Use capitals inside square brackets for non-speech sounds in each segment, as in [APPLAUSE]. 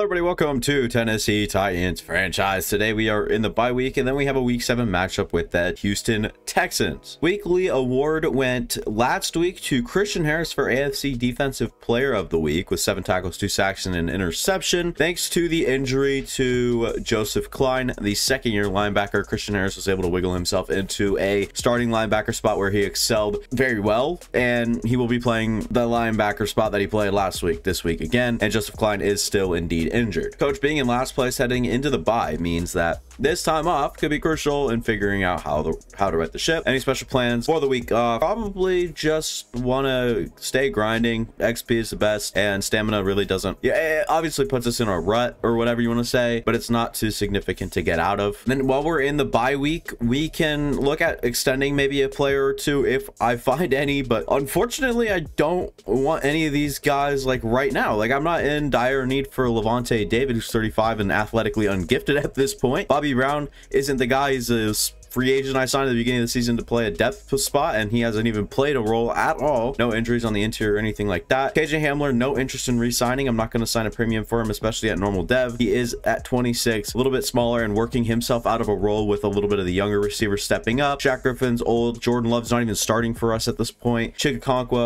Hello everybody, welcome to Tennessee Titans franchise. Today we are in the bye week and then we have a week 7 matchup with the Houston Texans. Weekly award went last week to Christian Harris for AFC Defensive Player of the Week with 7 tackles, 2 sacks, and an interception. Thanks to the injury to Joseph Klein, the second year linebacker, Christian Harris was able to wiggle himself into a starting linebacker spot where he excelled very well and he will be playing the linebacker spot that he played last week, this week again, and Joseph Klein is still indeed injured. Coach being in last place heading into the bye means that this time off could be crucial in figuring out how the how to right the ship. Any special plans for the week off? Probably just want to stay grinding. XP is the best, and stamina really doesn't. Yeah, it obviously puts us in a rut or whatever you want to say, but it's not too significant to get out of. Then while we're in the bye week, we can look at extending maybe a player or two if I find any. But unfortunately, I don't want any of these guys like right now. Like I'm not in dire need for Lavonte David, who's 35 and athletically ungifted at this point. Bobby Brown isn't the guy. He's a free agent I signed at the beginning of the season to play a depth spot, and he hasn't even played a role at all. No injuries on the interior or anything like that. KJ Hamler, no interest in re-signing. I'm not going to sign a premium for him, especially at normal dev. He is at 26, a little bit smaller and working himself out of a role with a little bit of the younger receiver stepping up. Jack Griffin's old. Jordan Love's not even starting for us at this point. Chig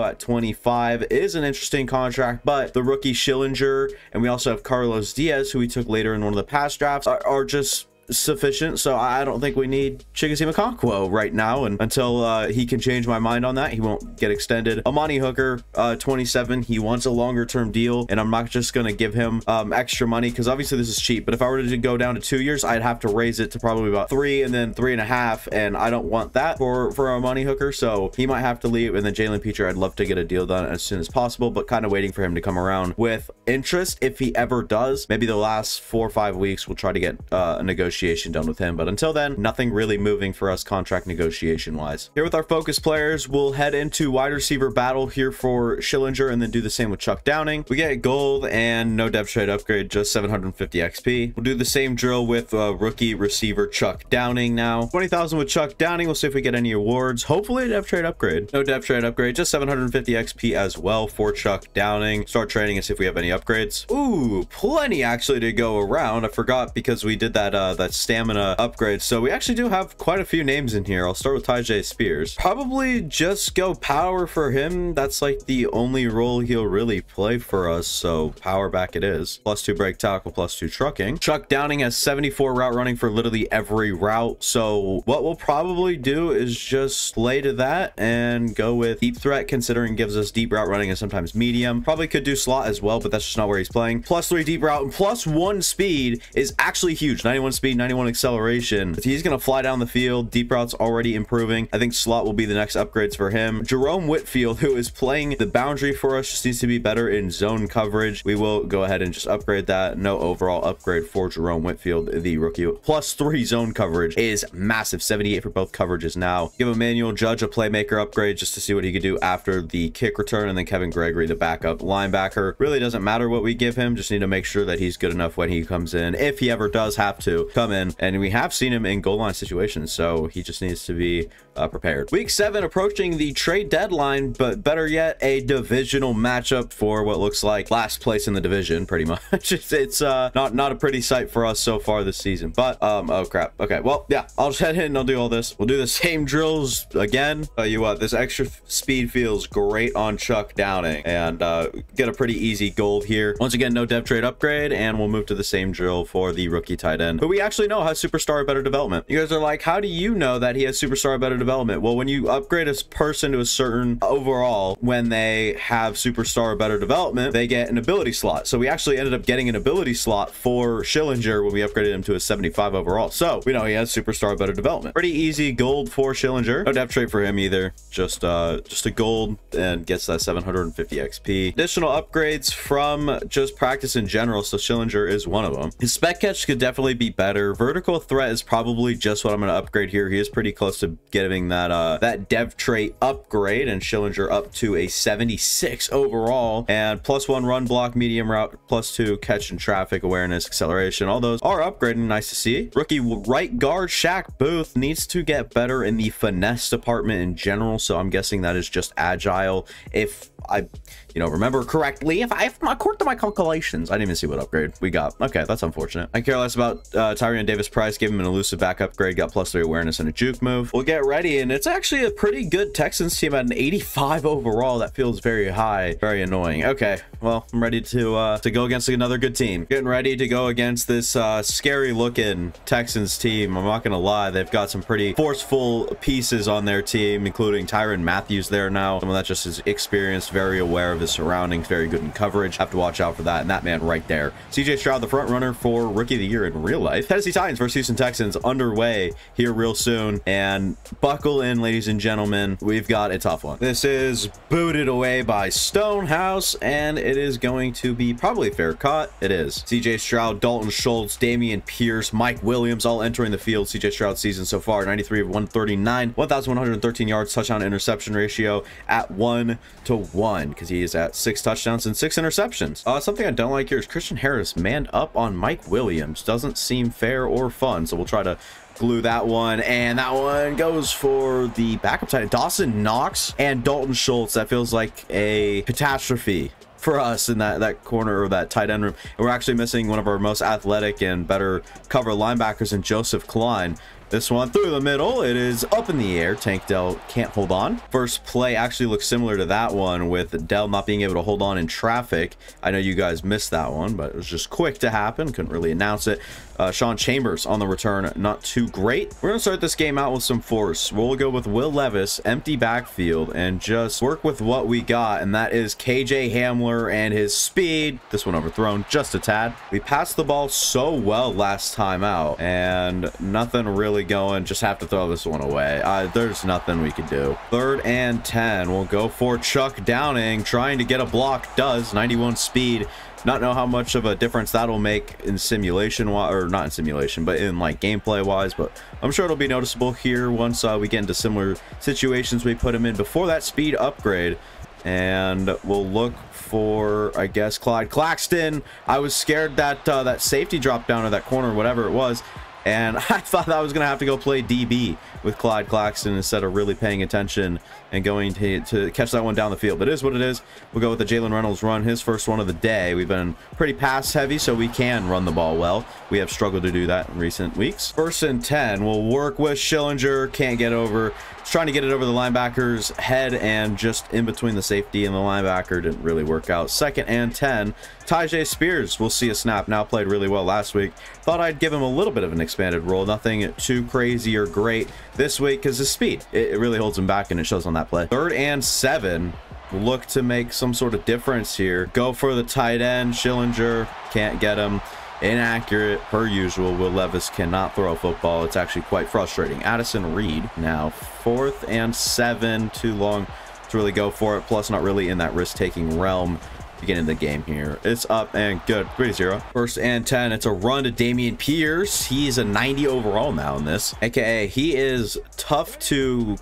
at 25 is an interesting contract, but the rookie Schillinger, and we also have Carlos Diaz, who we took later in one of the past drafts, are, are just sufficient. So I don't think we need Chigoziem Okonkwo right now. And until uh, he can change my mind on that, he won't get extended. Amani Hooker, uh, 27, he wants a longer term deal. And I'm not just going to give him um, extra money because obviously this is cheap. But if I were to go down to two years, I'd have to raise it to probably about three and then three and a half. And I don't want that for, for Amani Hooker. So he might have to leave. And then Jalen Pitre, I'd love to get a deal done as soon as possible, but kind of waiting for him to come around with interest. If he ever does, maybe the last four or five weeks, we'll try to get uh, a negotiation negotiation done with him. But until then, nothing really moving for us contract negotiation wise. Here with our focus players, we'll head into wide receiver battle here for Schillinger and then do the same with Chuck Downing. We get gold and no dev trait upgrade, just 750 XP. We'll do the same drill with uh, rookie receiver Chuck Downing now. 20,000 with Chuck Downing. We'll see if we get any awards. Hopefully a dev trait upgrade. No dev trait upgrade, just 750 XP as well for Chuck Downing. Start trading and see if we have any upgrades. Ooh, plenty actually to go around. I forgot because we did that uh, that stamina upgrade. So we actually do have quite a few names in here. I'll start with Tyjae Spears. Probably just go power for him. That's like the only role he'll really play for us. So power back it is. Plus two break tackle, plus two trucking. Chuck Downing has 74 route running for literally every route. So what we'll probably do is just lay to that and go with deep threat considering gives us deep route running and sometimes medium. Probably could do slot as well, but that's just not where he's playing. Plus three deep route and plus one speed is actually huge. 91 speed 91 acceleration. He's going to fly down the field. Deep route's already improving. I think slot will be the next upgrades for him. Jerome Whitfield, [LAUGHS] who is playing the boundary for us, just needs to be better in zone coverage. We will go ahead and just upgrade that. No overall upgrade for Jerome Whitfield, the rookie. Plus three zone coverage is massive. 78 for both coverages now. Give Emmanuel Judge a playmaker upgrade just to see what he could do after the kick return. And then Kevin Gregory, the backup linebacker. Really doesn't matter what we give him. Just need to make sure that he's good enough when he comes in. If he ever does have to come in. And we have seen him in goal line situations, so he just needs to be uh, prepared. Week seven approaching the trade deadline, but better yet, a divisional matchup for what looks like last place in the division, pretty [LAUGHS] much. it's, uh, not not a pretty sight for us so far this season. But um, oh crap. Okay, well yeah, I'll just [LAUGHS] head in and I'll do all this. We'll do the same drills again. Tell you what, this extra speed feels great on Chuck Downing, and uh, get a pretty easy gold here. Once again, no dev trait upgrade, and we'll move to the same drill for the rookie tight end, who we actually know has superstar better development. You guys are like, how do you know that he has superstar better development? Well, when you upgrade a person to a certain overall, when they have superstar better development, they get an ability slot. So we actually ended up getting an ability slot for Schillinger when we upgraded him to a 75 overall. So we know he has superstar better development. Pretty easy gold for Schillinger. No dev trait for him either. Just uh just a gold and gets that 750 XP. Additional upgrades from just practice in general. So Schillinger is one of them. His spec catch could definitely be better. Vertical threat is probably just what I'm going to upgrade here. He is pretty close to getting that uh, that dev trait upgrade and Schillinger up to a 76 overall and plus one run block, medium route, plus two catch and traffic awareness, acceleration. All those are upgrading. Nice to see. Rookie right guard Shaq Booth needs to get better in the finesse department in general. So I'm guessing that is just agile. If I, you know, remember correctly, if I, if according to my calculations, I didn't even see what upgrade we got. Okay, that's unfortunate. I care less about uh, Tyrion Davis Price. Give him an elusive back upgrade. Got plus three awareness and a juke move. We'll get ready, and it's actually a pretty good Texans team at an 85 overall. That feels very high, very annoying. Okay, well, I'm ready to uh, to go against another good team. Getting ready to go against this uh, scary looking Texans team. I'm not gonna lie, they've got some pretty forceful pieces on their team, including Tyrann Matthews there now. Someone that just is experienced, very aware of his surroundings, very good in coverage. Have to watch out for that. And that man right there. CJ Stroud, the front runner for Rookie of the Year in real life. Tennessee Titans versus Houston Texans underway here real soon. And buckle in, ladies and gentlemen. We've got a tough one. This is booted away by Stonehouse, and it is going to be probably fair cut. It is. CJ Stroud, Dalton Schultz, Dameon Pierce, Mike Williams all entering the field. CJ Stroud season so far 93 of 139, 1,113 yards, touchdown interception ratio at one to one because he is at six touchdowns and six interceptions. Uh, something I don't like here is Christian Harris manned up on Mike Williams. Doesn't seem fair or fun, so we'll try to glue that one and that one goes for the backup tight end. dawson knox and dalton schultz that feels like a catastrophe for us in that that corner of that tight end room and we're actually missing one of our most athletic and better cover linebackers in joseph klein this one through the middle. It is up in the air. Tank Dell can't hold on. First play actually looks similar to that one with Dell not being able to hold on in traffic. I know you guys missed that one, but it was just quick to happen. Couldn't really announce it. Uh, Sean Chambers on the return, not too great. We're going to start this game out with some force. We'll go with Will Levis, empty backfield, and just work with what we got, and that is KJ Hamler and his speed. This one overthrown just a tad. We passed the ball so well last time out, and nothing really going. Just have to throw this one away. Uh, there's nothing we can do. Third and 10. We'll go for Chuck Downing, trying to get a block. Does 91 speed not know how much of a difference that'll make in simulation or not in simulation but in like gameplay wise but i'm sure it'll be noticeable here once uh, we get into similar situations we put him in before that speed upgrade and we'll look for i guess clyde claxton i was scared that uh, that safety drop down or that corner whatever it was and [LAUGHS] I thought I was going to have to go play DB with Clyde Claxton instead of really paying attention and going to, to catch that one down the field. But it is what it is. We'll go with the Jalen Reynolds run, his first one of the day. We've been pretty pass heavy, so we can run the ball well. We have struggled to do that in recent weeks. First and 10, we'll work with Schillinger. Can't get over. He's trying to get it over the linebacker's head and just in between the safety and the linebacker didn't really work out. Second and 10, Tyjae Spears will see a snap. Now played really well last week. Thought I'd give him a little bit of an expanded role. Nothing too crazy or great this week because his speed. It really holds him back and it shows on that play. Third and seven. Look to make some sort of difference here. Go for the tight end. Schillinger can't get him. Inaccurate per usual. Will Levis cannot throw a football. It's actually quite frustrating. Addison Reed now fourth and seven. Too long to really go for it. Plus not really in that risk-taking realm beginning the game here. It's up and good. 3-0. First and 10. It's a run to Dameon Pierce. He's a 90 overall now in this. AKA, he is tough to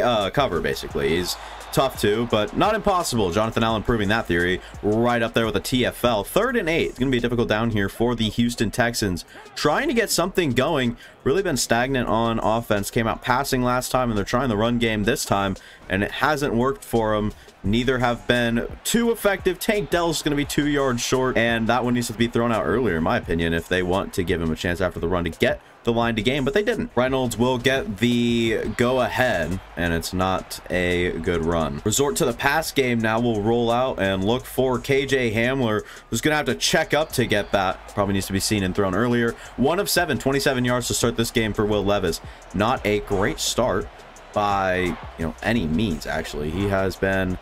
uh, cover, basically. He's tough too, but not impossible. Jonathan Allen proving that theory right up there with a TFL. Third and eight. It's going to be difficult down here for the Houston Texans. Trying to get something going. Really been stagnant on offense. Came out passing last time, and they're trying the run game this time, and it hasn't worked for them. Neither have been too effective. Tank Dell's going to be two yards short, and that one needs to be thrown out earlier, in my opinion, if they want to give him a chance after the run to get the line to game, but they didn't. Reynolds will get the go ahead, and it's not a good run. Resort to the pass game now. We'll roll out and look for KJ Hamler, who's going to have to check up to get that. Probably needs to be seen and thrown earlier. One of seven, 27 yards to start this game for Will Levis. Not a great start by you know any means actually. He has been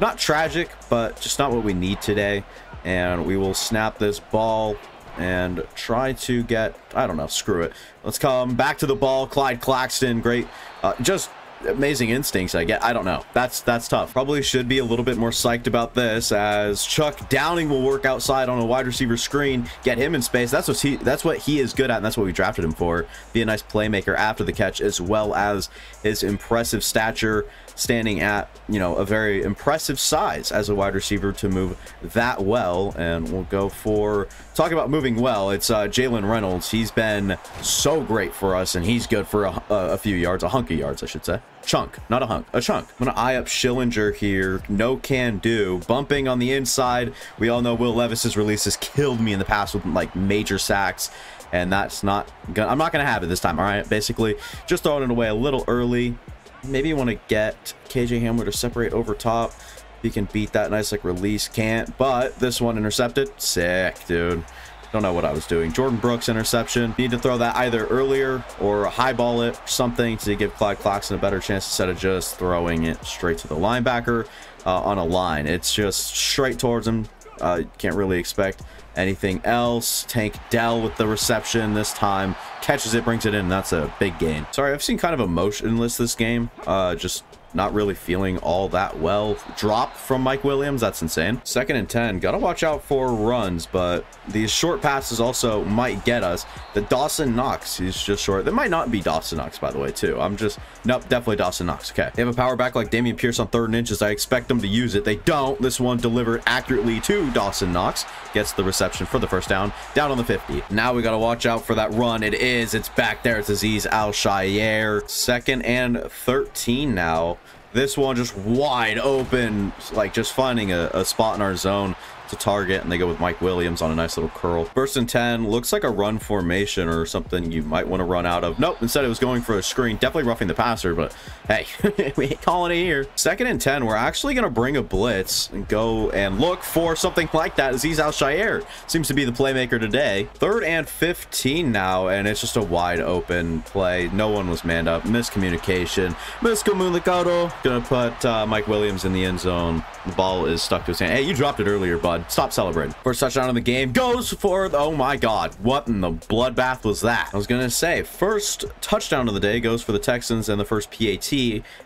not tragic but just not what we need today. And we will snap this ball and try to get i don't know screw it. Let's come back to the ball. Clyde claxton great. Uh, just amazing instincts I get. I don't know. That's that's tough. Probably should be a little bit more psyched about this as Chuck Downing will work outside on a wide receiver screen, get him in space. That's what he that's what he is good at, and that's what we drafted him for. Be a nice playmaker after the catch as well as his impressive stature standing at, you know, a very impressive size as a wide receiver to move that well. And we'll go for, talking about moving well, it's uh, Jalen Reynolds. He's been so great for us, and he's good for a, a few yards, a hunk of yards, I should say. Chunk, not a hunk, a chunk. I'm to eye up Schillinger here. No can do. Bumping on the inside. We all know Will Levis's releases killed me in the past with like major sacks and that's not gonna i'm not gonna have it this time all right basically just throwing it away a little early maybe you want to get kj hamler to separate over top he can beat that nice like release can't but this one intercepted sick dude don't know what I was doing. Jordyn Brooks interception. Need to throw that either earlier or highball it, or something to give Clyde Claxton a better chance instead of just throwing it straight to the linebacker uh, on a line. It's just straight towards him. Uh, can't really expect anything else. Tank Dell with the reception this time. Catches it, brings it in. That's a big gain. Sorry, I've seen kind of emotionless this game. Uh, just not really feeling all that well. Drop from Mike Williams, that's insane. Second and 10, gotta watch out for runs, but these short passes also might get us. The Dawson Knox, he's just short. That might not be Dawson Knox, by the way, too. I'm just, nope, definitely Dawson Knox. Okay, they have a power back like Dameon Pierce on third and inches. I expect them to use it. They don't. This one delivered accurately to Dawson Knox. Gets the reception for the first down, down on the 50. Now we gotta watch out for that run. It is, it's back there. It's Azeez Al-Shaair. Second and 13 now. This one just wide open, like just finding a, a spot in our zone to target, and they go with Mike Williams on a nice little curl. First and 10, looks like a run formation or something you might want to run out of. Nope, instead it was going for a screen. Definitely roughing the passer, but hey, [LAUGHS] we ain't calling it here. Second and 10, we're actually going to bring a blitz and go and look for something like that. Azeez Al-Shaair seems to be the playmaker today. Third and 15 now, and it's just a wide open play. No one was manned up. Miscommunication. Miscommunicado. Gonna put uh, Mike Williams in the end zone. The ball is stuck to his hand. Hey, you dropped it earlier, bud. Stop celebrating. First touchdown of the game goes for, the, oh my God, what in the bloodbath was that? I was going to say, first touchdown of the day goes for the Texans and the first PAT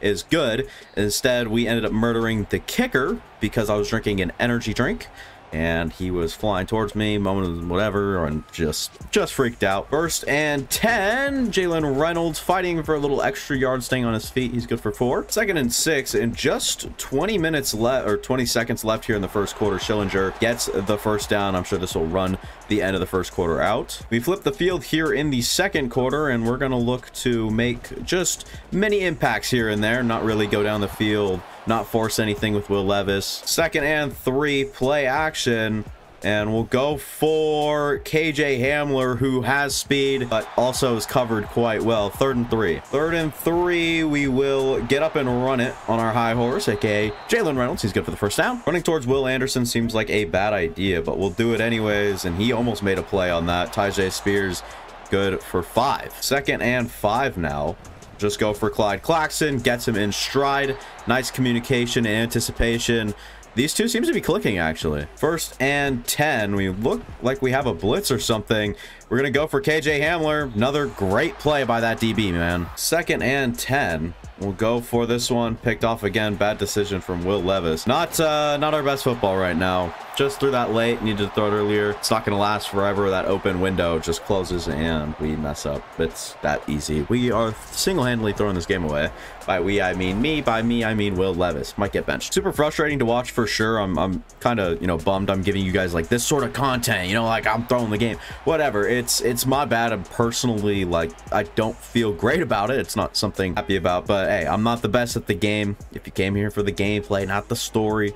is good. Instead, we ended up murdering the kicker because I was drinking an energy drink and he was flying towards me, moment of whatever, and just just freaked out. First and 10, Jalen Reynolds fighting for a little extra yard, staying on his feet. He's good for four. Second and six, and just 20 minutes left, or 20 seconds left here in the first quarter. Schillinger gets the first down. I'm sure this will run the end of the first quarter out. We flip the field here in the second quarter, and we're going to look to make just many impacts here and there, not really go down the field not force anything with Will Levis. Second and three, play action. And we'll go for KJ Hamler, who has speed, but also is covered quite well. Third and three. Third and three, we will get up and run it on our high horse, aka Jalen Reynolds. He's good for the first down. Running towards Will Anderson seems like a bad idea, but we'll do it anyways. And he almost made a play on that. Tyjae Spears, good for five. Second and five now. Just go for Clyde Claxton, gets him in stride. Nice communication and anticipation. These two seems to be clicking, actually. First and 10. We look like we have a blitz or something. We're going to go for KJ Hamler. Another great play by that DB, man. Second and 10. We'll go for this one. Picked off again. Bad decision from Will Levis. Not uh, not our best football right now. Just threw that late. Needed to throw it earlier. It's not going to last forever. That open window just closes and we mess up. It's that easy. We are single-handedly throwing this game away. By we, I mean me. By me, I mean Will Levis. Might get benched. Super frustrating to watch for sure. I'm, I'm kind of, you know, bummed I'm giving you guys like this sort of content. You know, like I'm throwing the game. Whatever. It's, it's my bad. I'm personally, like, I don't feel great about it. It's not something happy about. But hey, I'm not the best at the game. If you came here for the gameplay, not the story,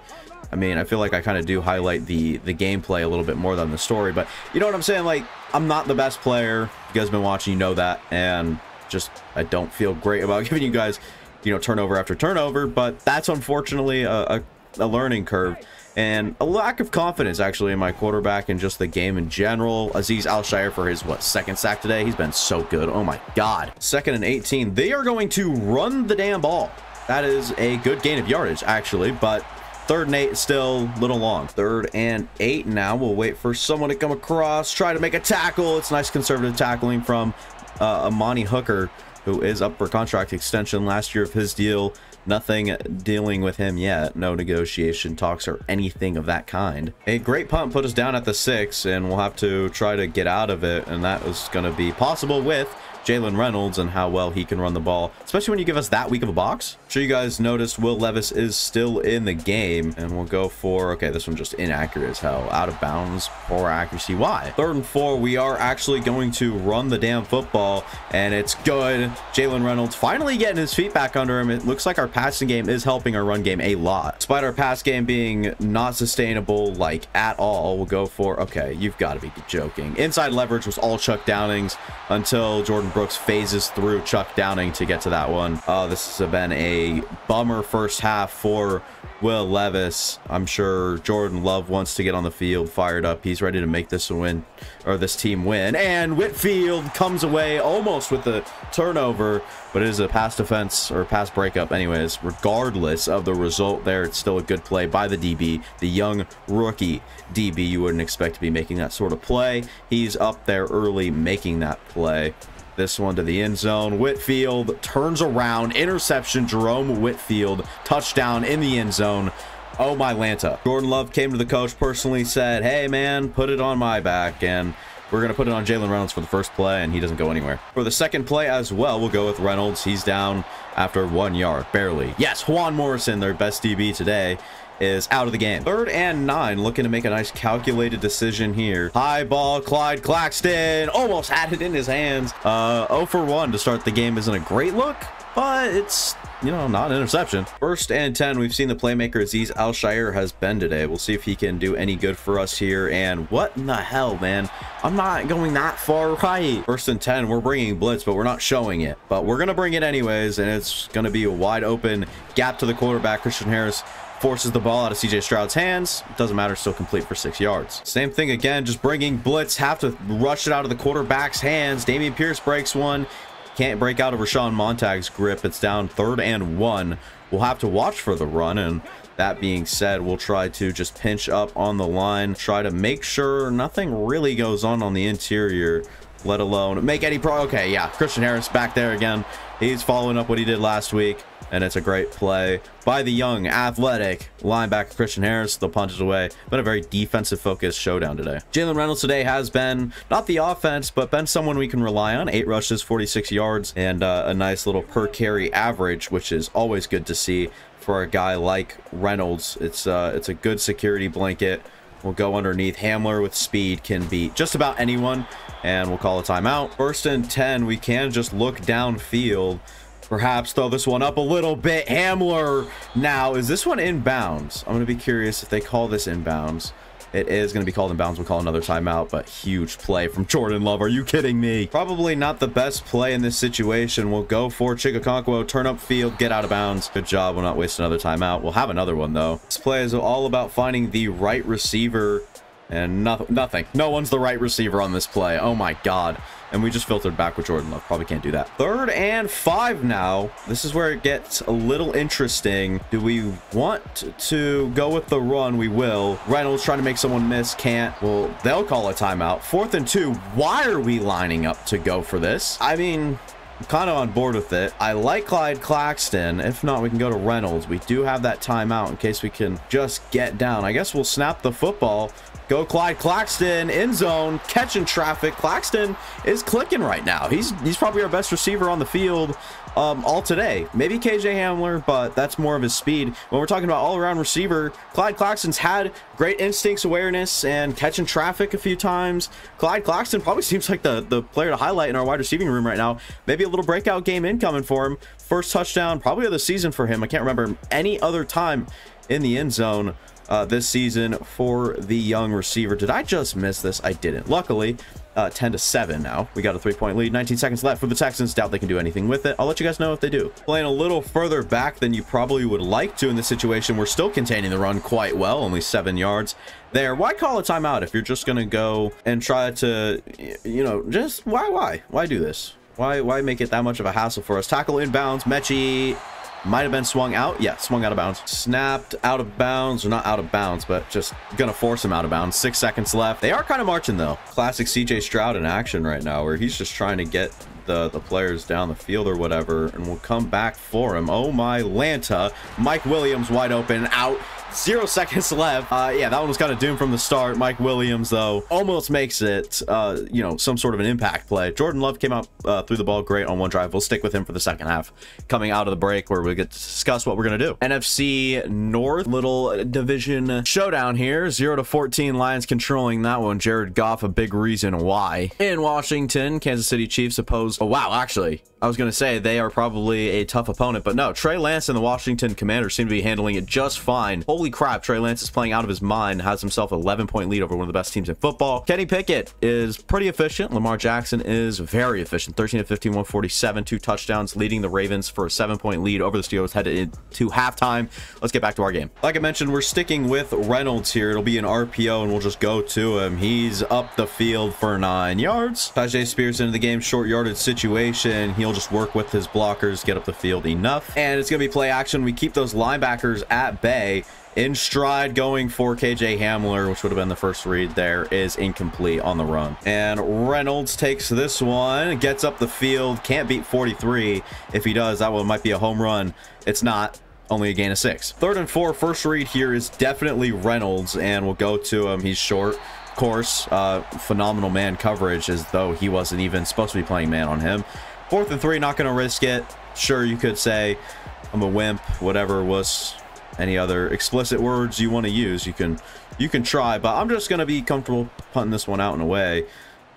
I mean, I feel like I kind of do highlight the the gameplay a little bit more than the story, but you know what I'm saying? Like, I'm not the best player. You guys been watching, you know that, and just I don't feel great about [LAUGHS] giving you guys, you know, turnover after turnover, but that's unfortunately a, a, a learning curve and a lack of confidence actually in my quarterback and just the game in general. Azeez Al-Shaair for his what second sack today. He's been so good. Oh my god. Second and 18. They are going to run the damn ball. That is a good gain of yardage actually, but Third and eight, still a little long. Third and eight now. We'll wait for someone to come across, try to make a tackle. It's nice conservative tackling from uh, Amani Hooker, who is up for contract extension last year of his deal. Nothing dealing with him yet. No negotiation talks or anything of that kind. A great punt put us down at the six, and we'll have to try to get out of it, and that was going to be possible with Jalen Reynolds and how well he can run the ball, especially when you give us that weak of a box. I'm sure you guys noticed Will Levis is still in the game, and we'll go for, okay, this one just inaccurate as hell. Out of bounds, poor accuracy. Why? Third and four, we are actually going to run the damn football, and it's good. Jalen Reynolds finally getting his feet back under him. It looks like our passing game is helping our run game a lot. Despite our pass game being not sustainable, like, at all, we'll go for, okay, you've got to be joking. Inside leverage was all Chuck Downings until Jordyn Brooks phases through Chuck Downing to get to that one. Oh, this has been a bummer first half for Will Levis. I'm sure Jordan Love wants to get on the field fired up. He's ready to make this win or this team win. And Whitfield comes away almost with the turnover, but it is a pass defense or pass breakup anyways. Regardless of the result there, it's still a good play by the DB, the young rookie DB. You wouldn't expect to be making that sort of play. He's up there early making that play. This one to the end zone. Whitfield turns around. Interception. Jerome Whitfield. Touchdown in the end zone. Oh, my Lanta. Jordan Love came to the coach personally, said, hey, man, put it on my back. And we're going to put it on Jalen Reynolds for the first play, and he doesn't go anywhere. For the second play as well, we'll go with Reynolds. He's down after one yard, barely. Yes, Juan Morrison, their best DB today, is out of the game. Third and nine, looking to make a nice calculated decision here. High ball, Clyde Claxton almost had it in his hands. Uh, 0 for 1 to start the game isn't a great look, but it's you know, not an interception. First and 10, we've seen the playmaker Azeez Al-Shaair has been today. We'll see if he can do any good for us here. And what in the hell, man? I'm not going that far right. First and 10, we're bringing blitz, but we're not showing it. But we're going to bring it anyways, and it's going to be a wide open gap to the quarterback. Christian Harris forces the ball out of CJ Stroud's hands. Doesn't matter, still complete for six yards. Same thing again, just bringing blitz, have to rush it out of the quarterback's hands. Dameon Pierce breaks one. Can't break out of Rashawn Montag's grip. It's down third and one. We'll have to watch for the run, and that being said, we'll try to just pinch up on the line, try to make sure nothing really goes on on the interior, let alone make any pro. Okay, yeah, Christian Harris back there again. He's following up what he did last week and it's a great play by the young, athletic linebacker Christian Harris. They'll punt away, but a very defensive-focused showdown today. Jalen Reynolds today has been, not the offense, but been someone we can rely on. Eight rushes, 46 yards, and uh, a nice little per-carry average, which is always good to see for a guy like Reynolds. It's, uh, it's a good security blanket. We'll go underneath. Hamler with speed can beat just about anyone, and we'll call a timeout. First and 10, we can just look downfield Perhaps throw this one up a little bit. Hamler now. Is this one inbounds? I'm going to be curious if they call this inbounds. It is going to be called inbounds. We'll call another timeout, but huge play from Jordan Love. Are you kidding me? Probably not the best play in this situation. We'll go for Chig turn up field, get out of bounds. Good job. We'll not waste another timeout. We'll have another one, though. This play is all about finding the right receiver and nothing. Nothing. No one's the right receiver on this play. Oh, my God. And we just filtered back with Jordan Love. Probably can't do that. Third and five now. This is where it gets a little interesting. Do we want to go with the run? We will. Reynolds trying to make someone miss. Can't. Well, they'll call a timeout. Fourth and two. Why are we lining up to go for this? I mean... I'm kind of on board with it. I like Clyde Claxton. If not, we can go to Reynolds. We do have that timeout in case we can just get down. I guess we'll snap the football Go Clyde Claxton, end zone, catching traffic. Claxton is clicking right now. He's he's probably our best receiver on the field um, all today. Maybe KJ Hamler, but that's more of his speed. When we're talking about all-around receiver, Clyde Claxton's had great instincts, awareness, and catching traffic a few times. Clyde Claxton probably [LAUGHS] seems like the, the player to highlight in our wide receiving room right now. Maybe a little breakout game incoming for him. First touchdown probably of the season for him. I can't remember any other time in the end zone uh, this season for the young receiver. Did I just miss this? I didn't. Luckily, uh, 10 to 7 now. We got a three-point lead. 19 seconds left for the Texans. Doubt they can do anything with it. I'll let you guys know if they do. Playing a little further back than you probably would like to in this situation. We're still containing the run quite well. Only 7 yards there. Why call a timeout if you're just going to go and try to, you know, just why, why? Why do this? Why, why make it that much of a hassle for us? Tackle inbounds. Metchie might have been swung out. Yeah, swung out of bounds. Snapped out of bounds, or not out of bounds, but just gonna force him out of bounds. Six seconds left. They are kind of marching though. Classic CJ Stroud in action right now, where he's just trying to get the, the players down the field or whatever, and we'll come back for him. Oh my Lanta. Mike Williams wide open, out Zero [LAUGHS] seconds left. Uh, yeah, that one was kind of doomed from the start. Mike Williams, though, almost makes it, uh, you know, some sort of an impact play. Jordan Love came out uh, through the ball great on one drive. We'll stick with him for the second half. Coming out of the break where we get to discuss what we're going to do. NFC North, little division showdown here. 0 to 14 Lions controlling that one. Jared Goff, a big reason why. In Washington, Kansas City Chiefs opposed. Oh, wow, actually, I was going to say they are probably a tough opponent, but no, Trey Lance and the Washington Commanders seem to be handling it just fine. Holy crap, Trey Lance is playing out of his mind, has himself 11 point lead over one of the best teams in football. Kenny Pickett is pretty efficient. Lamar Jackson is very efficient. 13 to 15, 147, two touchdowns, leading the Ravens for a seven point lead over the Steelers headed into halftime. Let's get back to our game. Like I mentioned, we're sticking with Reynolds here. It'll be an RPO and we'll just go to him. He's up the field for nine yards. Tyjae Spears into the game, short yardage situation. He'll just work with his blockers, get up the field enough. And it's going to be play action. We keep those linebackers at bay. In stride going for KJ Hamler, which would have been the first read there, is incomplete on the run. And Reynolds takes this one, gets up the field, can't beat 43. If he does, that one might be a home run. It's not only a gain of six. Third and four, first read here is definitely Reynolds, and we'll go to him. He's short. Of course, uh, phenomenal man coverage as though he wasn't even supposed to be playing man on him. Fourth and three, not going to risk it. Sure, you could say I'm a wimp, whatever was any other explicit words you want to use. You can you can try, but I'm just going to be comfortable punting this one out and away.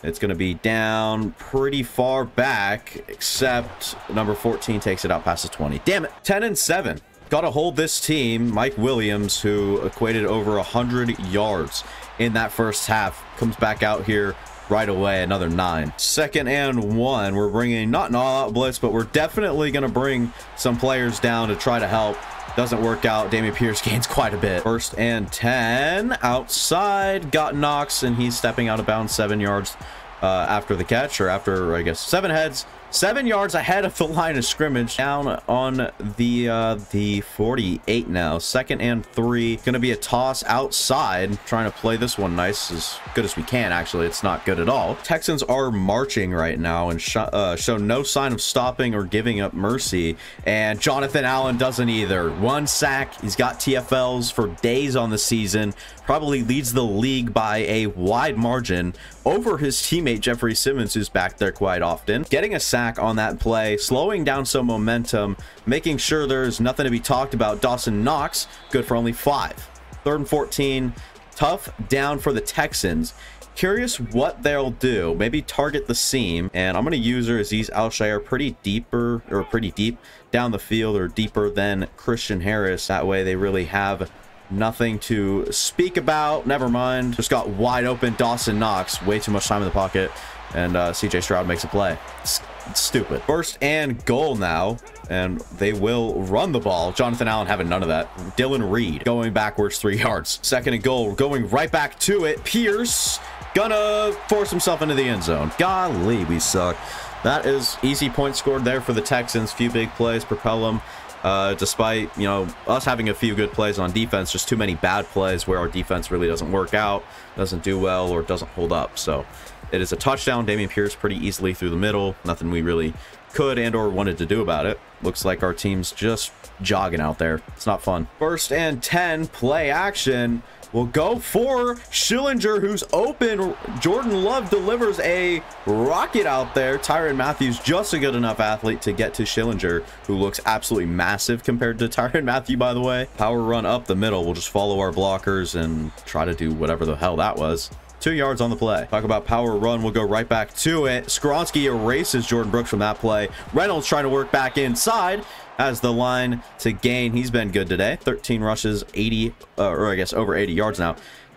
It's going to be down pretty far back, except number 14 takes it out past the 20. Damn it. 10 and 7. Got to hold this team. Mike Williams, who equated over 100 yards in that first half, comes back out here right away, another nine. Second and one, we're bringing not an all-out blitz, but we're definitely going to bring some players down to try to help. Doesn't work out. Dameon Pierce [LAUGHS] gains quite a bit. First and 10 outside. Got Knox, and he's stepping out of bounds seven yards uh, after the catch, or after, I guess, seven heads seven yards ahead of the [LAUGHS] line of scrimmage. Down on the uh the 48 now. Second and three. Gonna be a toss outside. Trying to play this one nice as good as we can actually. It's not good at all. Texans are marching right now and sh uh, show no sign of stopping or giving up mercy. And jonathan allen doesn't either. One sack. He's got tfls for days on the season. Probably leads the league by a wide margin over his teammate Jeffrey Simmons, who's back there quite often. Getting a sack on that play, slowing down some momentum, making sure there's nothing to be talked about. Dawson Knox, good for only five. Third and 14, tough down for the Texans. Curious what they'll do. Maybe target the seam, and I'm going to use her Azeez Al-Shaair pretty deeper, or pretty deep down the field, or deeper than Christian Harris. That way they really have Nothing to speak about. Never mind. Just got wide open Dawson Knox. Way too much time in the pocket. And uh, CJ Stroud makes a play. It's, stupid. First and goal now. And they will run the ball. Jonathan Allen having none of that. Dylan Reed going backwards three [LAUGHS] yards. Second and goal. Going right back to it. Pierce gonna force himself into the end zone. Golly, we suck. That is easy point scored there for the Texans. Few big plays propel them uh, despite, you know, us having a few good plays on defense, just too many bad plays where our defense really doesn't work out, doesn't do well, or doesn't hold up. So it is a touchdown. Dameon Pierce pretty easily through the middle. Nothing we really could and or wanted to do about it. Looks like our team's just jogging out there. It's not fun. First and 10, play action We'll go for Schillinger, who's open. Jordan Love delivers a rocket out there. Tyrann Matthews, just a good enough athlete to get to Schillinger, who looks absolutely massive compared to [LAUGHS] Tyrann Mathieu, by the way. Power run up the middle. We'll just follow our blockers and try to do whatever the hell that was. Two yards on the play. Talk about power run. We'll go right back to it. Skoronski erases Jordyn Brooks from that play. Reynolds trying to work back inside has the line to gain. He's been good today. 13 rushes, 80, uh, or I guess over 80 yards now.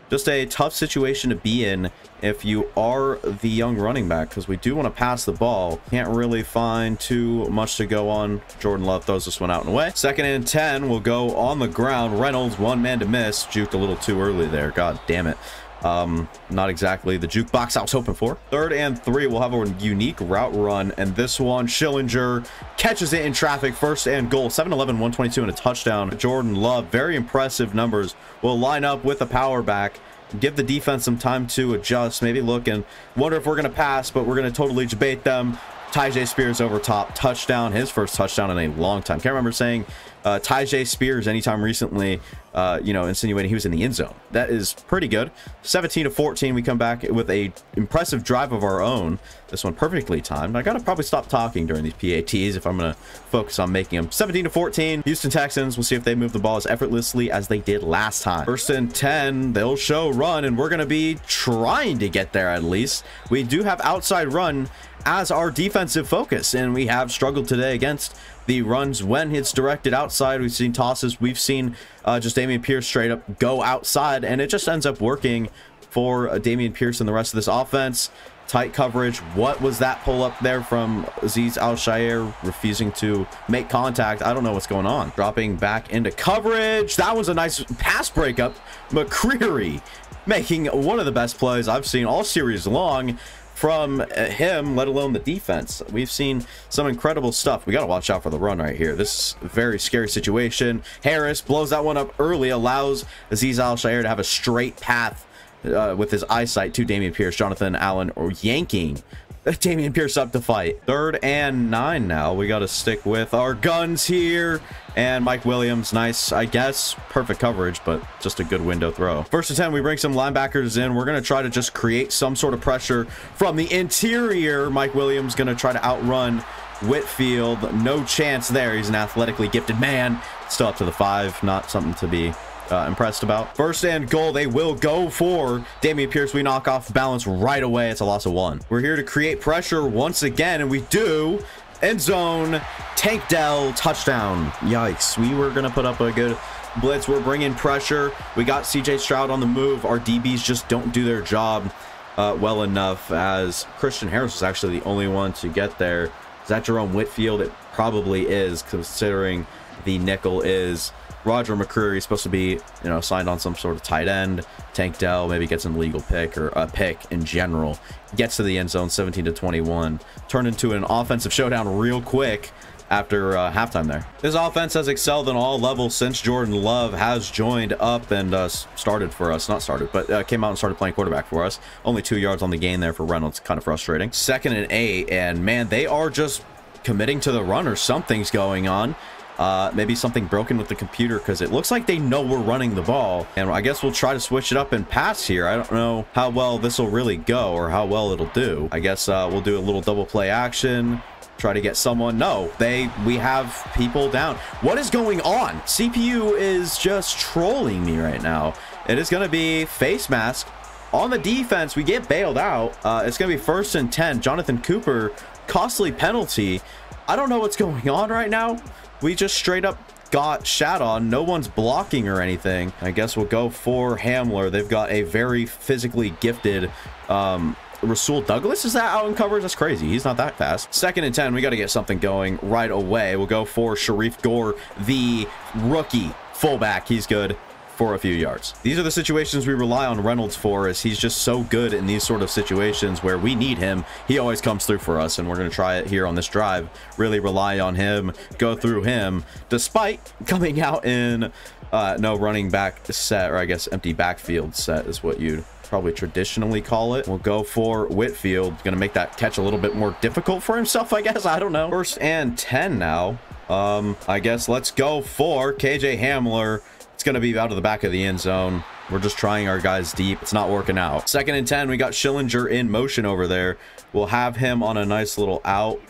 Just a tough situation to be in if you are the young running back because we do want to pass the ball. Can't really find too much to go on. Jordan Love throws this one out and away. Second and 10 will go on the ground. Reynolds, one man to miss. Juked a little too early there. God damn it. Um, not exactly the jukebox I was hoping for. Third and three, we'll have a unique route run. And this one, Schillinger catches it in traffic. First and goal, 7-11, 122 and a touchdown. Jordan Love, very impressive numbers. Will line up with a power back give the defense some time to adjust, maybe look and wonder if we're going to pass, but we're going to totally debate them. Tyjae Spears over top, touchdown, his first touchdown in a long time. Can't remember saying uh, Tyjae Spears anytime recently, uh, you know, insinuating he was in the end zone. That is pretty good. 17 to 14, we come back with a impressive drive of our own. This one perfectly timed. I gotta probably stop talking during these PATs if I'm gonna focus on making them. 17 to 14, Houston Texans. We'll see if they move the ball as effortlessly as they did last time. First and 10, they'll show run, and we're gonna be trying to get there at least. We do have outside run as our defensive focus, and we have struggled today against the runs when it's directed outside. We've seen tosses. We've seen uh, just Dameon Pierce straight up go outside, and it just ends up working for uh, Dameon Pierce and the rest of this offense. Tight coverage. What was that pull up there from Azeez Al-Shaair refusing to make contact? I don't know what's going on. Dropping back into coverage. That was a nice pass breakup. McCreary making one of the best plays I've seen all series long from uh, him, let alone the defense. We've seen some incredible stuff. We got to watch out for the run right here. This is very scary situation. Harris blows that one up early, allows Azeez Al-Shaair to have a straight path uh, with his eyesight to Dameon Pierce, Jonathan Allen, or yanking [LAUGHS] Dameon Pierce up to fight. Third and nine now. We got to stick with our guns here. And Mike Williams, nice, I guess. Perfect coverage, but just a good window throw. First and 10, we bring some linebackers in. We're going to try to just create some sort of pressure from the interior. Mike Williams going to try to outrun Whitfield. No chance there. He's an athletically gifted man. Still up to the five. Not something to be uh, impressed about. First and goal, they will go for Dameon Pierce. We knock off balance right away. It's a loss of one. We're here to create pressure once again, and we do. End zone, Tank Dell, touchdown. Yikes. We were going to put up a good blitz. We're bringing pressure. We got CJ Stroud on the move. Our DBs just don't do their job uh, well enough as Christian Harris was actually the only one to get there. Is that Jerome Whitfield? It probably is, considering the nickel is Roger McCreary is supposed to be, you know, signed on some sort of tight end. Tank Dell maybe gets an legal pick or a pick in general. Gets to the end zone 17 to 21. Turned into an offensive showdown real quick after uh, halftime there. This offense has excelled in all levels since Jordan Love has joined up and uh, started for us. Not started, but uh, came out and started playing quarterback for us. Only two yards on the gain there for Reynolds. Kind of frustrating. Second and eight, and man, they are just committing to the run or something's going on. Uh, maybe something broken with the computer because it looks like they know we're running the ball. And I guess we'll try to switch it up and pass here. I don't know how well this will really go or how well it'll do. I guess uh, we'll do a little double play action try to get someone. No they we have people down. What is going on? Cpu is just trolling me right now. It is going to be face mask. On the defense we get bailed out. Uh, it's going to be first and 10 jonathan cooper costly penalty i don't know what's going on right now we just straight up got shat on. No one's blocking or anything. I guess we'll go for Hamler. They've got a very physically gifted um, Rasul Douglas is that out in coverage? That's crazy. He's not that fast. Second and 10, we got to get something going right away. We'll go for Sharif Gore, the rookie fullback. He's good for a few yards. These are the situations we rely on Reynolds for as he's just so good in these sort of situations where we need him. He always comes through for us and we're going to try it here on this drive. Really rely on him, go through him, despite coming out in uh, no running back set, or I guess empty backfield set is what you'd probably traditionally call it. We'll go for Whitfield. Going to make that catch a little bit more difficult for himself, I guess. [LAUGHS] I don't know. First and 10 now. Um, I guess let's go for KJ Hamler going to be out of the back of the end zone. We're just trying our guys deep. It's not working out. Second and 10, we got Schillinger in motion over there. We'll have him on a nice little out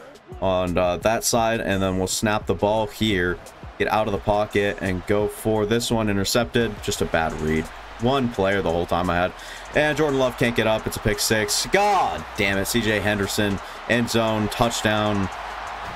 on uh, that side, and then we'll snap the ball here, get out of the pocket, and go for this one intercepted. Just a bad read. One player the whole time I had. And Jordan Love can't get up. It's a pick six. God damn it. CJ Henderson, end zone, touchdown.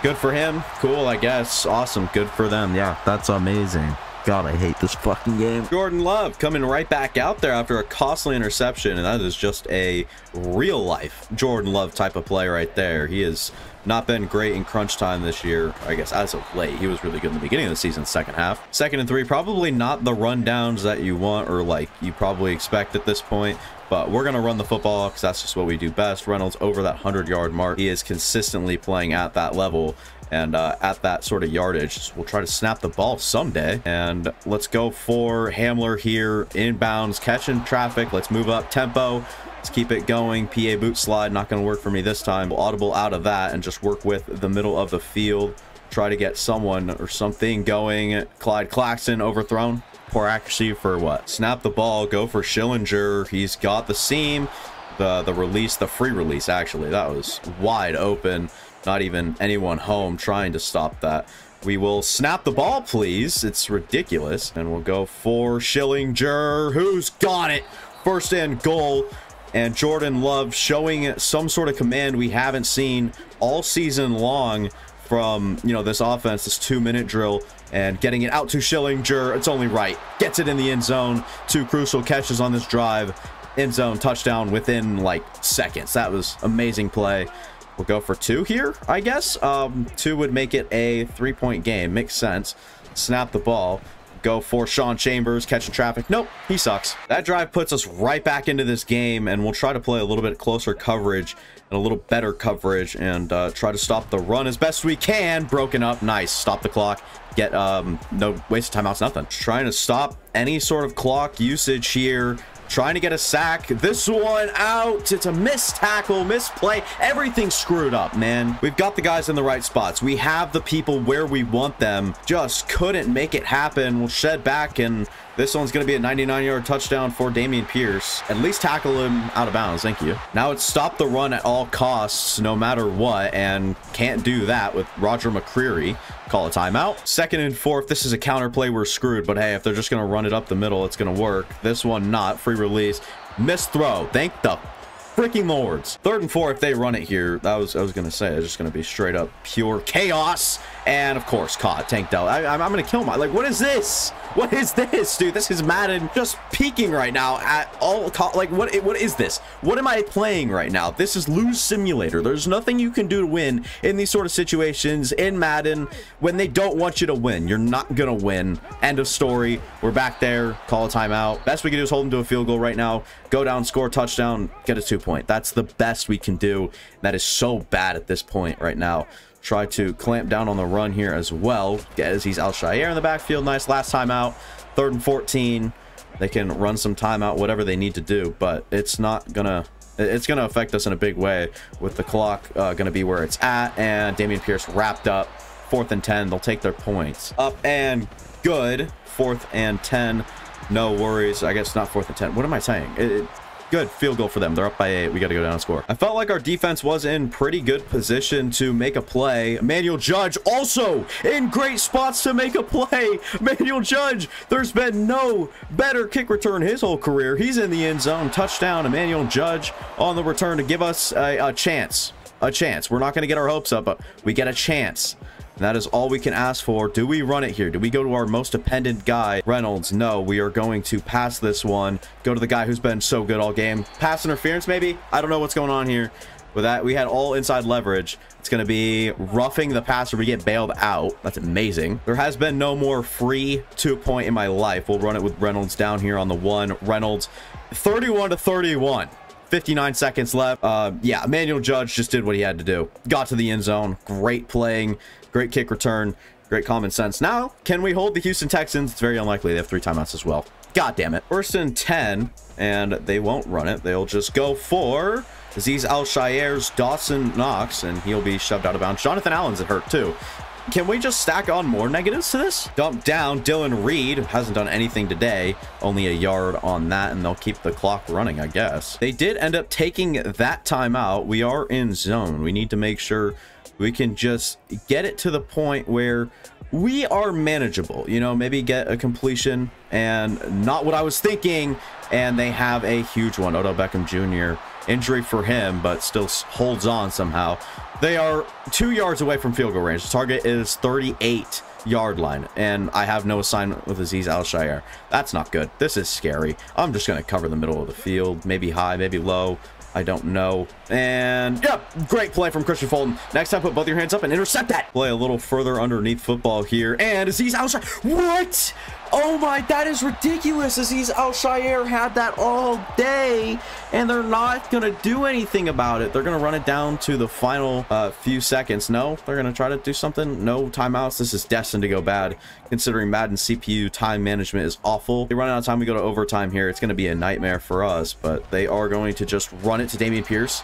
Good for him. Cool, I guess. Awesome. Good for them. Yeah, that's amazing. God, I hate this fucking game. Jordan Love coming right back out there after a costly interception, and that is just a real life Jordan Love type of play right there. He has not been great in crunch time this year, I guess, as of late. He was really good in the beginning of the season, second half. Second and three, probably not the rundowns that you want or like you probably expect at this point, but we're going to run the football because that's just what we do best. Reynolds over that 100 yard mark. He is consistently playing at that level and uh, at that sort of yardage. We'll try to snap the ball someday. And let's go for Hamler here, inbounds, catching traffic. Let's move up tempo. Let's keep it going. PA boot slide, not going to work for me this time. We'll audible out of that and just work with the middle of the field. try to get someone or something going. Clyde Claxton overthrown. Poor accuracy for what? Snap the ball, go for Schillinger. He's got the seam, the, the release, the free release, actually. That was wide open. Not even anyone home trying to stop that. We will snap the ball, please. It's ridiculous. And we'll go for Schillinger, who's got it. First and goal. And Jordan Love showing some sort of command we haven't seen all season long from, you know, this offense, this two-minute drill, and getting it out to Schillinger. It's only right. Gets it in the end zone. Two crucial catches on this drive. End zone touchdown within, like, seconds. That was amazing play. We'll go for two here, I guess. Um, two would make it a three-point game. Makes sense. Snap the ball go for Sean Chambers, catching traffic. Nope, he sucks. That drive puts us right back into this game, and we'll try to play a little bit closer coverage and a little better coverage and uh, try to stop the run as best we can. Broken up. Nice. Stop the clock. Get um no waste of timeouts, nothing. Trying to stop any sort of clock usage here trying to get a sack. This one out. It's a missed tackle, misplay. Everything screwed up, man. We've got the guys in the right spots. We have the people where we want them. Just couldn't make it happen. We'll shed back and this one's going to be a 99-yard touchdown for Dameon Pierce. At least tackle him out of bounds. Thank you. Now it's stop the run at all costs, no matter what, and can't do that with Roger McCreary. Call a timeout. Second and four. If this is a counter play, we're screwed. But hey, if they're just going to run it up the middle, it's going to work. This one not. Free release. Missed throw. Thank the freaking lords. Third and four, if they run it here, that was I was gonna say it's just gonna be straight up pure chaos. And of course, caught tanked out. I, am gonna kill my like. What is this? What is this, dude? This is Madden just peaking right now at all. Like, what? What is this? What am I playing right now? This is lose simulator. There's nothing you can do to win in these sort of situations in Madden when they don't want you to win. You're not gonna win. End of story. We're back there. Call a timeout. Best we can do is hold them to a field goal right now. Go down, score touchdown, get a two point. That's the best we can do. That is so bad at this point right now try to clamp down on the run here as well. Azeez Al-Shaair in the backfield. Nice last time out. Third and 14. They can run some timeout, whatever they need to do, but it's not gonna it's gonna affect us in a big way with the clock uh, gonna be where it's at. And Dameon Pierce wrapped up. Fourth and 10 they'll take their points. Up and good. Fourth and 10 no worries. I guess not fourth and 10 what am I saying? It, it, Good. Field goal for them. They're up by eight. We got to go down and score. I felt like our defense was in pretty good position to make a play. Emmanuel Judge also in great spots to make a play. [LAUGHS] Emmanuel Judge, there's been no better kick return his whole career. He's in the end zone. Touchdown. Emmanuel Judge on the return to give us a, a chance. A chance. We're not going to get our hopes up, but we get a chance. And that is all we can ask for. Do we run it here? Do we go to our most dependent guy, Reynolds? No, we are going to pass this one. Go to the guy who's been so good all game. Pass interference, maybe? I don't know what's going on here. With that, we had all inside leverage. It's going to be roughing the passer. We get bailed out. That's amazing. There has been no more free two-point in my life. We'll run it with Reynolds down here on the one. Reynolds, 31 to 31. 59 seconds left. Uh, yeah, Emmanuel Judge just did what he had to do. Got to the end zone. Great playing. Great kick return. Great common sense. Now, can we hold the Houston Texans? It's very unlikely. They have three timeouts as well. God damn it. First and 10, and they won't run it. They'll just go for Azeez Al-Shaair's Dawson Knox, and he'll be shoved out of bounds. Jonathan Allen's hurt, too. Can we just stack on more negatives to this? Dump down. Dylan Reed hasn't done anything today. Only a yard on that, and they'll keep the clock running, I guess. They did end up taking that timeout. We are in zone. We need to make sure we can just get it to the point where we are manageable you know maybe get a completion and not what i was thinking and they have a huge one. Odell beckham jr injury for him but still holds on somehow. They are two yards away from field goal range. The target is 38 yard line and i have no assignment with azeez al-shaair that's not good. This is scary. I'm just going to cover the middle of the field maybe high maybe low I don't know. And, yep, great play from Kristian Fulton. Next time, put both your hands up and intercept that. Play a little further underneath football here. And Azeez outside. What? Oh my, that is ridiculous. Azeez Al-Shaair had that all day, and they're not going to do anything about it. They're going to run it down to the final uh, few seconds. No, they're going to try to do something. No timeouts. This is destined to go bad, considering Madden CPU time management is awful. They run out of time. We go to overtime here. It's going to be a nightmare for us, but they are going to just run it to Dameon Pierce.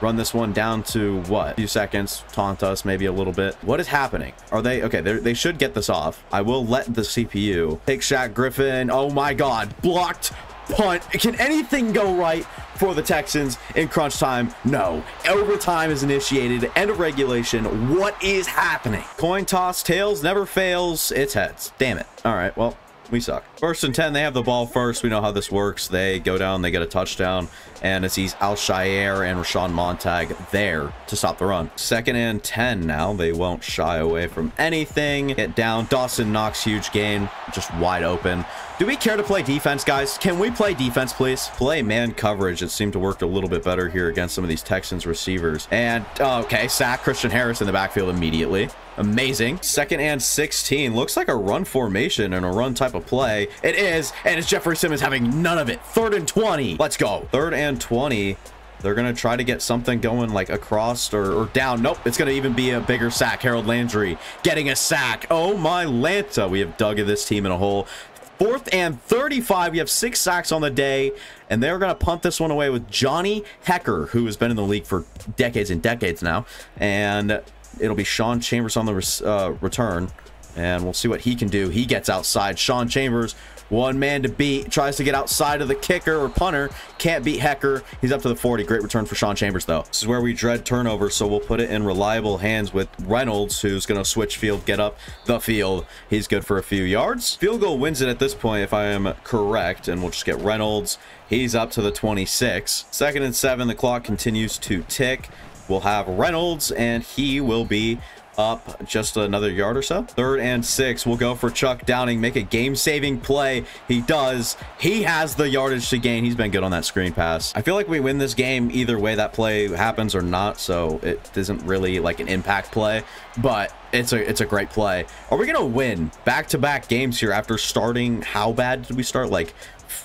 Run this one down to what? A few seconds, taunt us maybe a little bit. What is happening? Are they okay? They should get this off. I will let the CPU take Shaq Griffin. Oh my God, blocked punt. Can anything go right for the Texans in crunch time? No. Overtime is initiated. End of regulation. What is happening? Coin toss, tails never fails. It's heads. Damn it. All right, well, we suck. First and 10, they have the ball first. We know how this works. They go down, they get a touchdown, and Azeez Al-Shaair and Rashawn Montag there to stop the run. Second and 10 now. They won't shy away from anything. Get down. Dawson Knox, huge gain, just wide open. Do we care to play defense, guys? Can we play defense, please? Play man coverage. It seemed to work a little bit better here against some of these Texans receivers. And, uh, okay, sack Christian Harris in the backfield immediately. Amazing. Second and 16. Looks like a run formation and a run type of play. It is, and it's Jeffrey Simmons having none of it. Third and 20. Let's go. Third and 20. They're going to try to get something going like across or, or down. Nope, it's going to even be a bigger sack. Harold Landry getting a sack. Oh my Lanta. We have dug this team in a hole. Fourth and 35. We have six sacks on the day, and they're going to punt this one away with Johnny Hekker, who has been in the league for decades and decades now. And it'll be Sean Chambers on the uh, return, and we'll see what he can do. He gets outside. Sean Chambers one man to beat. Tries to get outside of the kicker or punter. Can't beat Hekker. He's up to the 40. Great return for Sean Chambers, though. This is where we dread turnover, so we'll put it in reliable hands with Reynolds, who's going to switch field, get up the field. He's good for a few yards. Field goal wins it at this point, if I am correct, and we'll just get Reynolds. He's up to the 26. Second and seven. The clock continues to tick. We'll have Reynolds, and he will be up just another yard or so. Third and six. We'll go for Chuck Downing. Make a game-saving play. He does. He has the yardage to gain. He's been good on that screen pass. I feel like we win this game either way that play happens or not, so it isn't really like an impact play, but it's a it's a great play. Are we gonna win back-to-back -back games here after starting? How bad did we start? Like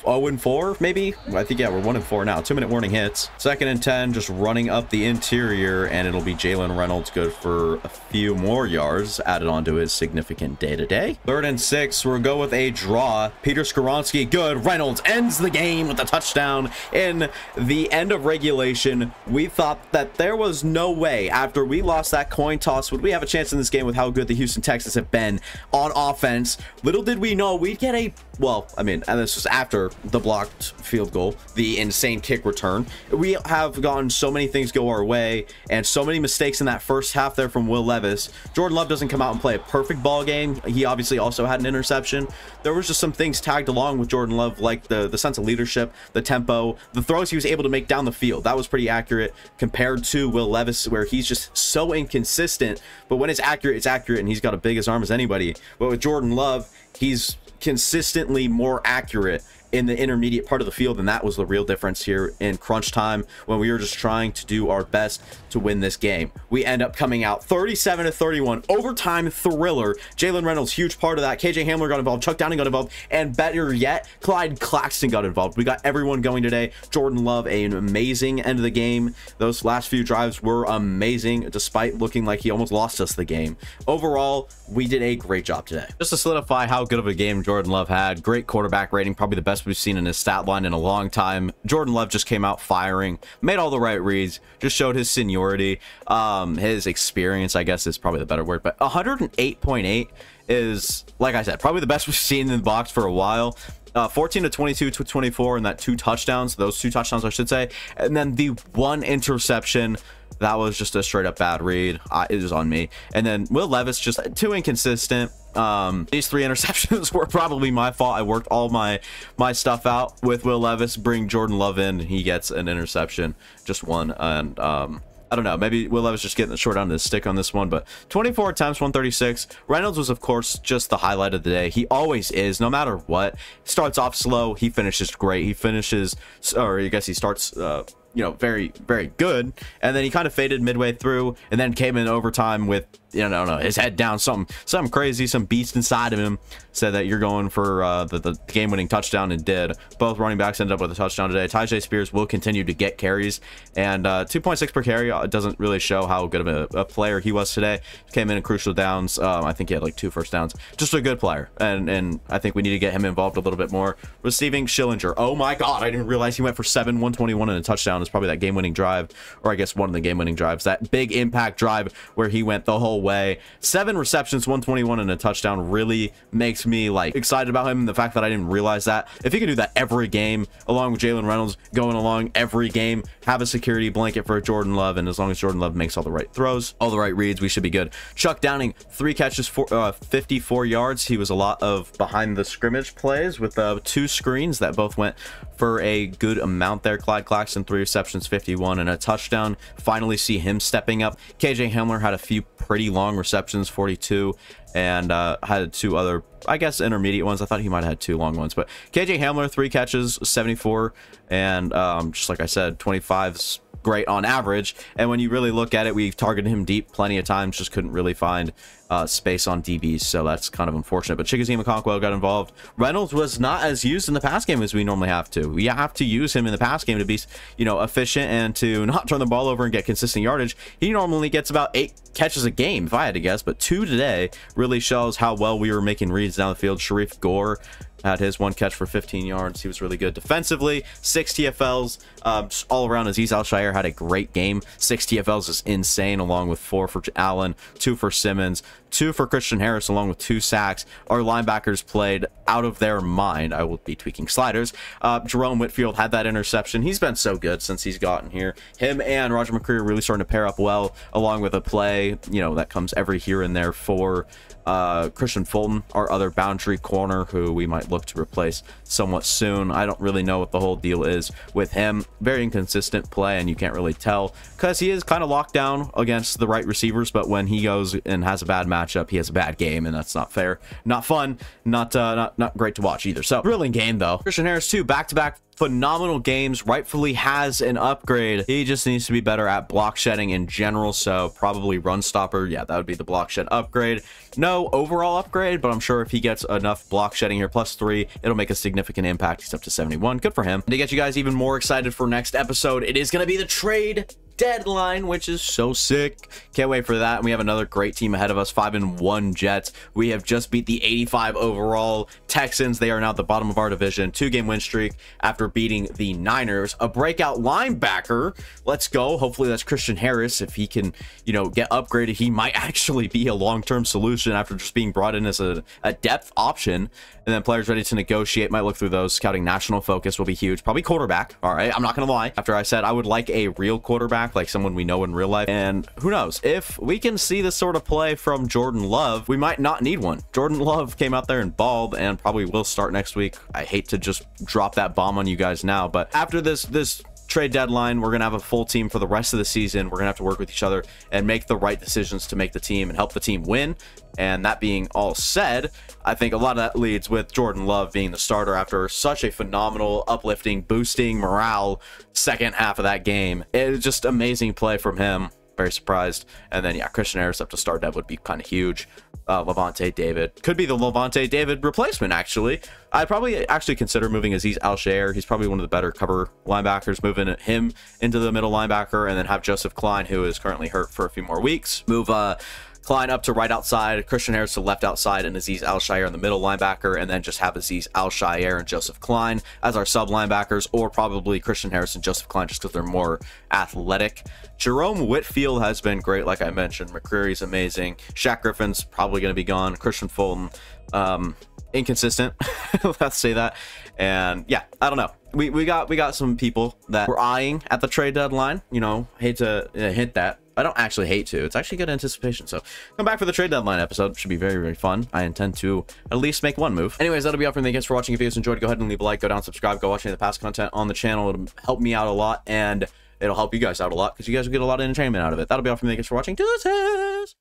0 and 4, maybe? I think, yeah, we're 1 and 4 now. Two minute warning hits. Second and 10, just running up the interior, and it'll be Jalen Reynolds good for a few more yards added onto his significant day to day. Third and six, we'll go with a draw. Peter Skoronski, good. Reynolds ends the game with a touchdown in the end of regulation. We thought that there was no way after we lost that coin toss would we have a chance in this game with how good the Houston Texans have been on offense. Little did we know we'd get a, well, I mean, and this was after the blocked field goal, the insane kick return. We have gotten so many things go our way and so many mistakes in that first half there from Will Levis. Jordan Love doesn't come out and play a perfect ball game. He obviously also had an interception. There was just some things tagged along with Jordan Love, like the, the sense of leadership, the tempo, the throws he was able to make down the field. That was pretty accurate compared to Will Levis, where he's just so inconsistent. But when it's accurate, it's accurate, and he's got a big as arm as anybody. But with Jordan Love, he's consistently more accurate in the intermediate part of the field and that was the real difference here in crunch time when we were just trying to do our best to win this game. We end up coming out 37 to 31 overtime thriller. Jalen reynolds huge part of that. Kj hamler got involved chuck downing got involved and better yet clyde claxton got involved. We got everyone going today. Jordan love an amazing end of the game. Those last few drives were amazing despite looking like he almost lost us the game. Overall we did a great job today. Just to solidify how good of a game jordan love had great quarterback rating probably the best we've seen in his stat line in a long time. Jordan Love just came out firing, made all the right reads, just showed his seniority, um, his experience, I guess is probably the better word, but 108.8 is, like I said, probably the best [LAUGHS] we've seen in the box for a while. Uh, 14 to 22 to 24 and that two touchdowns those two touchdowns i should say and then the one interception that was just a straight up bad read uh, it was on me and then will levis just too inconsistent um, these three [LAUGHS] interceptions were probably my fault. I worked all my my stuff out with Will Levis. Bring Jordan Love in, he gets an interception, just one, and um, I don't know. Maybe Will Levis just getting the short end of the stick on this one, but 24 attempts, 136. Reynolds was, of course, just the highlight of the day. He always is, no matter what. Starts off slow, he finishes great. He finishes, or I guess he starts. Uh, you know, very, very good. And then he kind of faded midway through and then came in overtime with you know, no, his head down, something, something crazy, some beast inside of him said that you're going for uh, the, the game-winning touchdown and did. Both running backs ended up with a touchdown today. Tyjae Spears will continue to get carries, and uh, 2.6 per carry uh, doesn't really show how good of a, a, player he was today. Came in in crucial downs. Um, I think he had like two first downs. Just a good player, and and I think we need to get him involved a little bit more. Receiving Schillinger. Oh my God, I didn't realize he went for seven, 121 and a touchdown It's probably that game-winning drive, or I guess one of the game-winning drives, that big impact drive where he went the whole way. Seven receptions, 121 and a touchdown really makes me like excited about him. The fact that I didn't realize that. If he could do that every game, along with Jalen Reynolds going along every game, have a security blanket for Jordan Love, and as long as Jordan Love makes all the right throws, all the right reads, we should be good. Chuck Downing, three catches, for, uh, 54 yards. He was a lot of behind the scrimmage plays with uh, two screens that both went for a good amount there. Clyde Claxton, three receptions, 51, and a touchdown. Finally see him stepping up. KJ Hamler had a few pretty long receptions, 42, and uh, had two other, I guess, intermediate ones. I thought he might have had two long ones, but KJ Hamler, three catches, 74, and um, just like I said, 25's great on average. And when you really look at it, we've targeted him deep plenty of times, just couldn't really find uh, space on DBs, so that's kind of unfortunate. But Chigoziem Okonkwo got involved. Reynolds was not as used in the pass game as we normally have to. We have to use him in the pass game to be, you know, efficient and to [LAUGHS] not turn the ball over and get consistent yardage. He normally gets about eight catches a game, if I had to guess, but two today really shows how well we were making reads down the field. Sharif Gore had his one catch for 15 yards. He was really good defensively. Six TFLs um, all around. Azeez Al-Shaair had a great game. Six TFLs is insane, along with four for Allen, two for Simmons, two for Christian Harris, along with two sacks. Our linebackers played out of their mind. I will be tweaking sliders. Uh, Jerome Whitfield had that interception. He's been so good since he's gotten here. Him and Roger McCreary really starting to pair up well, along with a play, you know, that comes every here and there for uh, Kristian Fulton, our other boundary corner, who we might look to replace somewhat soon. I don't really know what the whole deal is with him. Very inconsistent play, and you can't really tell because he is kind of locked down against the right receivers. But when he goes and has a bad matchup, he has a bad game, and that's not fair, not fun, not uh, not not great to watch either. So thrilling game though. Christian Harris too, back to back phenomenal games, rightfully has an upgrade. He just needs to be better at block shedding in general, so probably run stopper. Yeah, that would be the block shed upgrade. No overall upgrade, but I'm sure if he gets enough block shedding here, plus three, it'll make a significant impact. He's up to 71. Good for him. And to get you guys even more excited for next episode, it is going to be the trade deadline, which is so sick. Can't wait for that. And we have another great team ahead of us, 5 and 1 Jets. We have just beat the 85 overall Texans. They are now at the bottom of our division. Two game win streak after beating the Niners. A breakout linebacker. Let's go. Hopefully that's Christian Harris. If he can, you know, get upgraded, he might [LAUGHS] actually be a long-term solution after just being brought in as a, a depth option. And then players ready to negotiate might look through those. Scouting national focus will be huge. Probably quarterback. All right. I'm not going to lie. After I said I would like a real quarterback, like someone we know in real life. And who knows? If we can see this sort of play from Jordan Love, we might not need one. Jordan Love came out there and balled and probably will start next week. I hate to just drop that bomb on you guys now, but after this, this trade deadline. We're going to have a full team for the rest of the season. We're going to have to work with each other and make the right decisions to make the team and help the team win. And that being all said, I think a lot of that leads with Jordan Love being the starter after such a phenomenal, uplifting, boosting morale second half of that game. It was just amazing play from him. Very surprised. And then, yeah, Christian Harris up to start dev would be kind of huge uh, Lavonte David. Could be the Lavonte David replacement, actually. I'd probably actually consider moving Azeez Al-Shaair. He's probably one of the better cover linebackers, moving him into the middle linebacker, and then have Joseph Klein, who is currently hurt for a few more weeks. Move uh, Klein up to right outside, Christian Harris to left outside, and Azeez Al-Shaair in the middle linebacker, and then just have Azeez Al-Shaair and Joseph Klein as our sub linebackers, or probably Christian Harris and Joseph Klein just because they're more athletic. Jerome Whitfield has been great, like I mentioned. McCreary's amazing. Shaq Griffin's probably going to be gone. Kristian Fulton, um, inconsistent. [LAUGHS] Let's say that. And yeah, I don't know. We, we got we got some people that we're eyeing at the trade deadline. You know, hate to uh, hint that, I don't actually hate to. It's actually good anticipation. So come back for the trade deadline episode. Should be very, very fun. I intend to at least make one move. Anyways, that'll be all from me. Thanks for watching. If you guys enjoyed, go ahead and leave a like, go down, subscribe, go watch any of the past content on the channel. It'll help me out a lot and it'll help you guys out a lot because you guys will get a lot of entertainment out of it. That'll be all from me. Thanks for watching. Deuces!